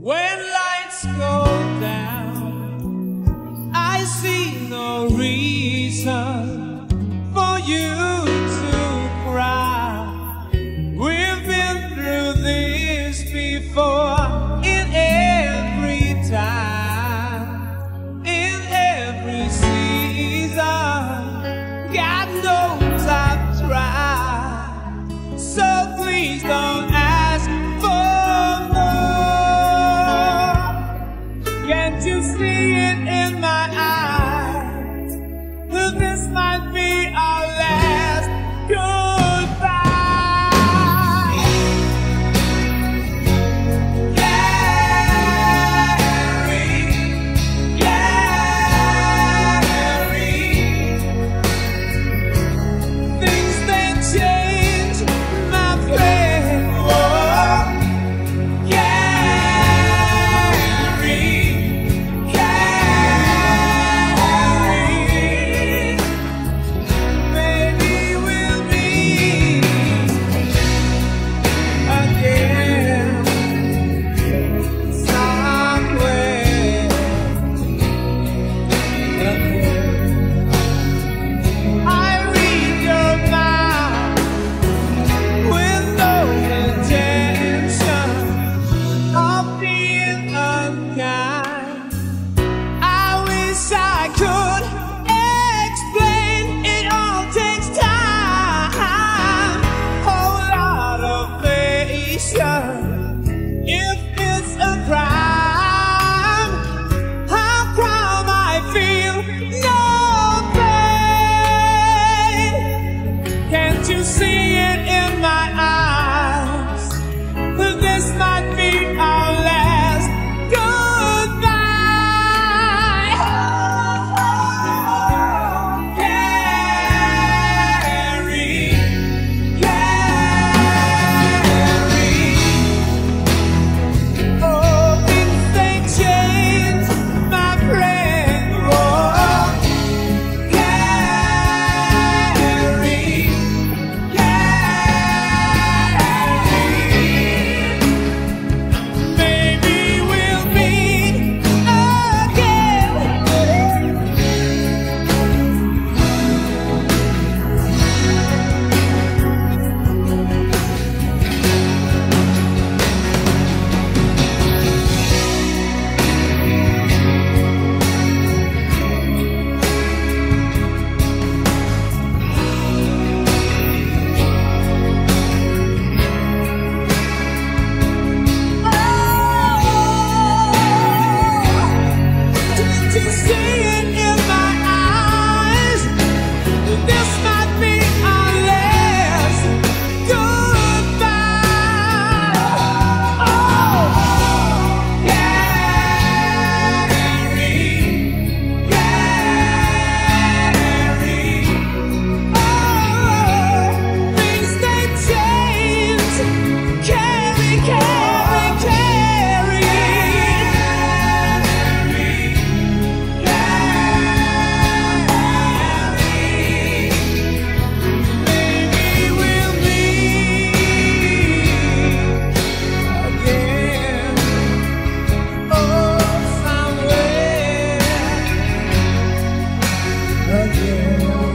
When lights go down, I see no reason for you to cry. We've been through this before in every time, in every season. God knows I've tried, so please don't. in my eyes. me again.